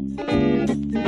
Thank you.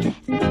Gracias.